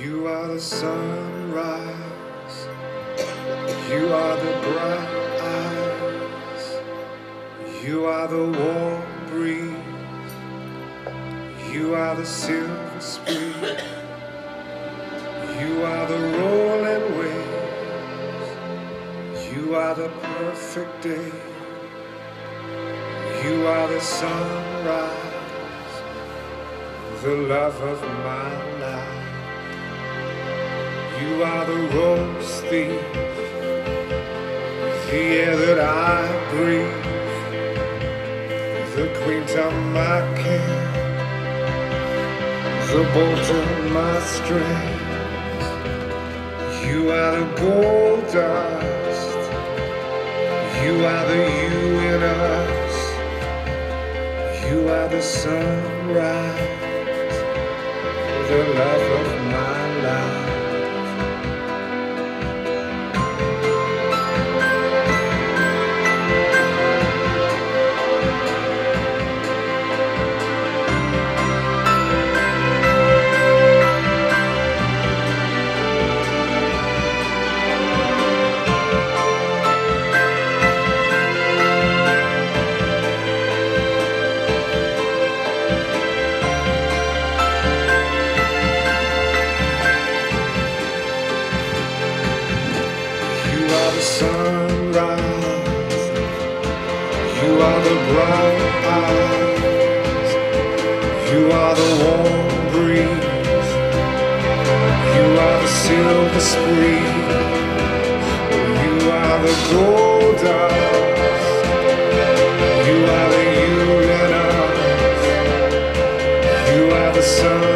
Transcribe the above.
the sunrise. You are the bright eyes. You are the warm breeze. You are the silver spring. You are the rolling waves. You are the perfect day. You are the sunrise, the love of my life. You are the rose thief, the air that I breathe, the queen of my king, the bolt of my strength. You are the gold dust, you are the you in us, you are the sunrise, the love of are the bright eyes. You are the warm breeze. You are the silver spree. You are the gold dust. You are the you. You are the sun.